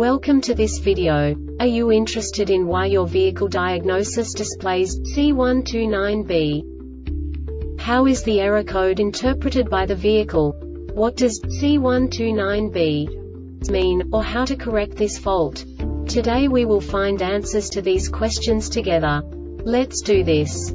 Welcome to this video. Are you interested in why your vehicle diagnosis displays C129B? How is the error code interpreted by the vehicle? What does C129B mean, or how to correct this fault? Today we will find answers to these questions together. Let's do this.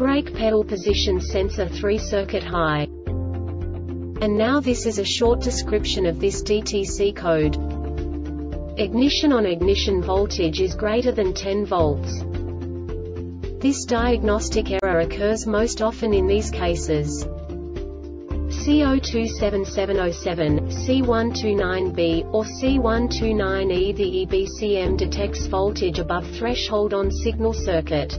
brake pedal position sensor 3 circuit high. And now this is a short description of this DTC code. Ignition on ignition voltage is greater than 10 volts. This diagnostic error occurs most often in these cases. C027707, C129B, or C129E The EBCM detects voltage above threshold on signal circuit.